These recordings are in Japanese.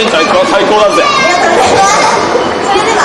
レンちゃん最高だぜ。ありがとうございます。それでは、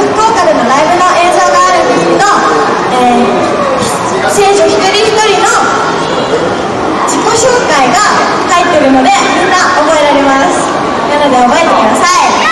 福岡でのライブの映像があるんですけど、えー選手一人一人の自己紹介が入ってるのでみんな覚えられます。なので覚えてください。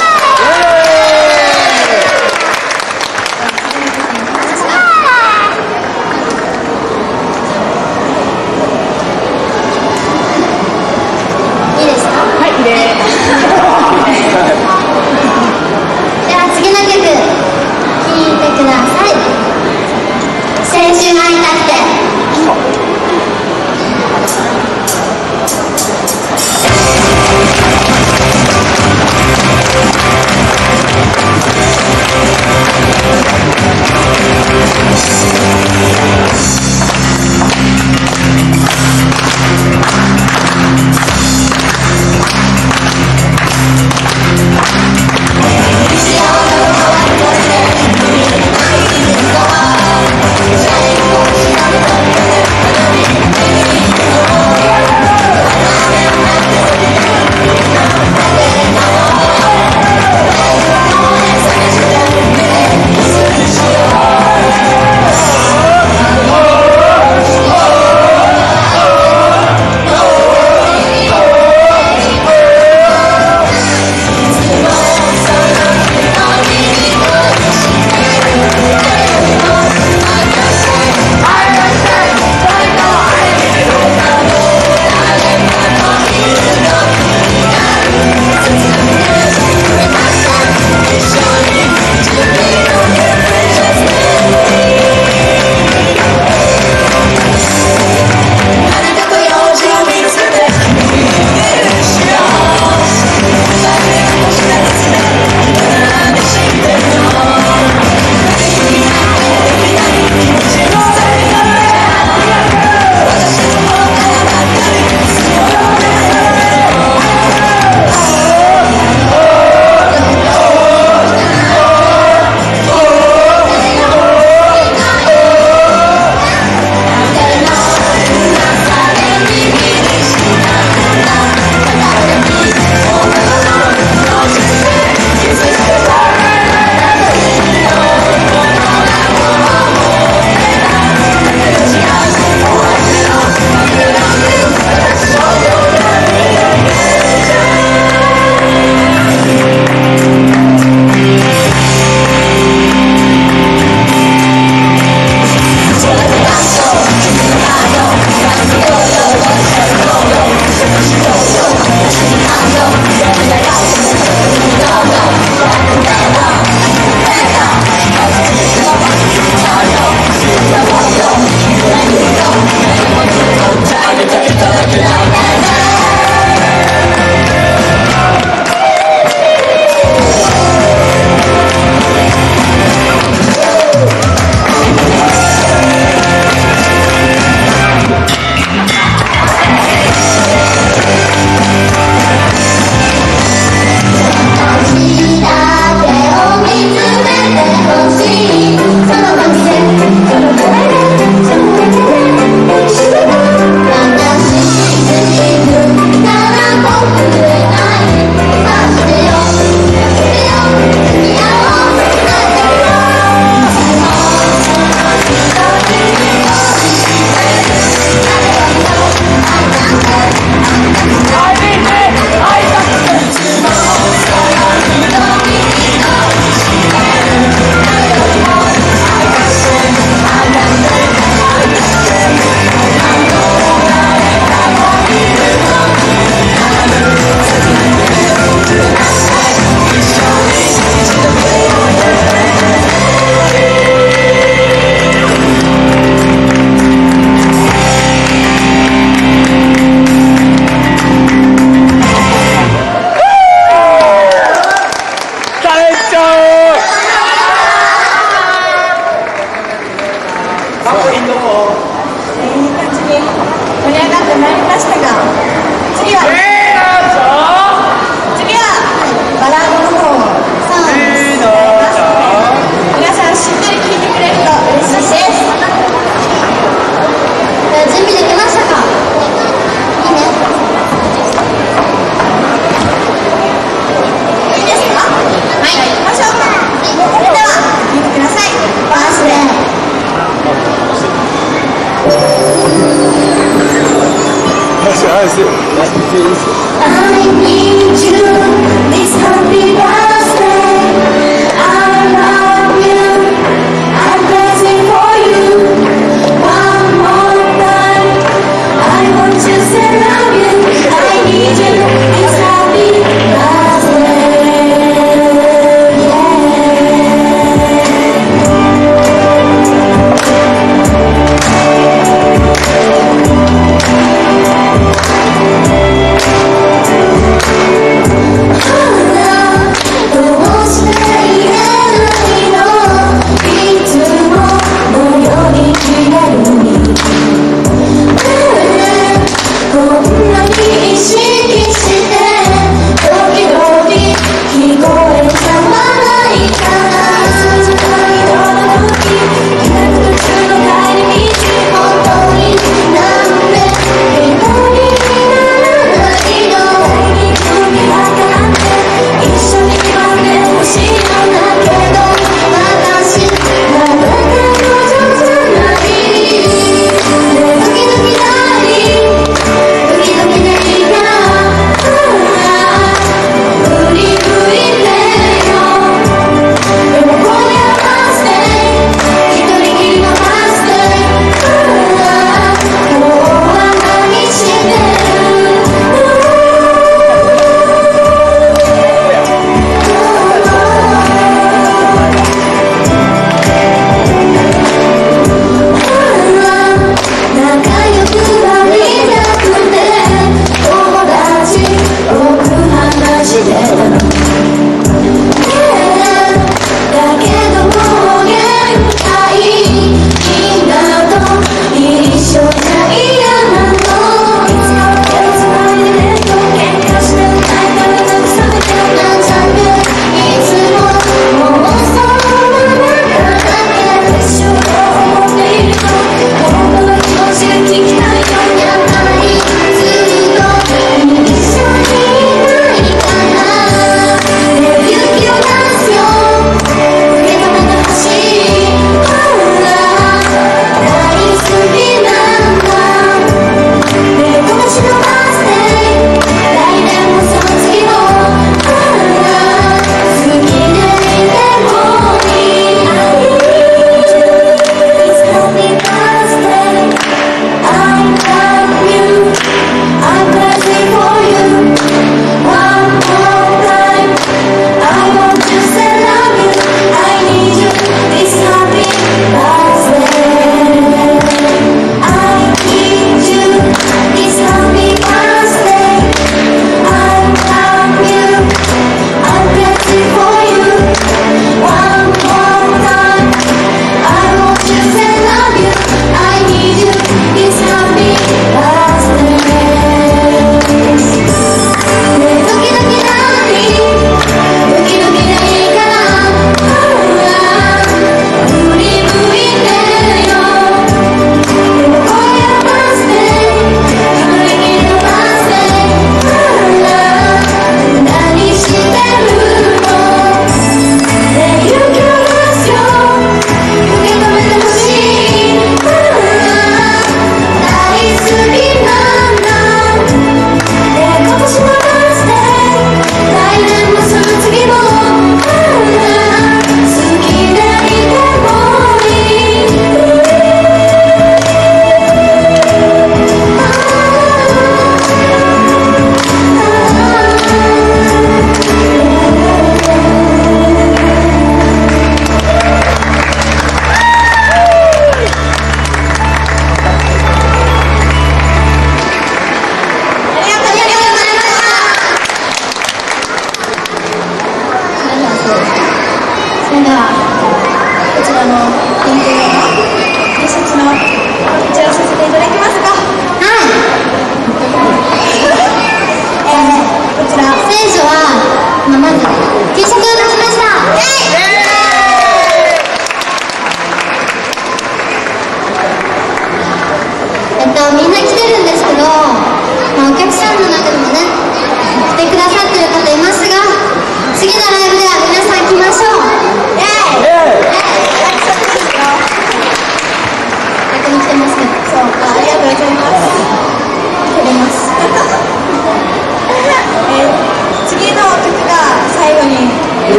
fazer. Acho isso.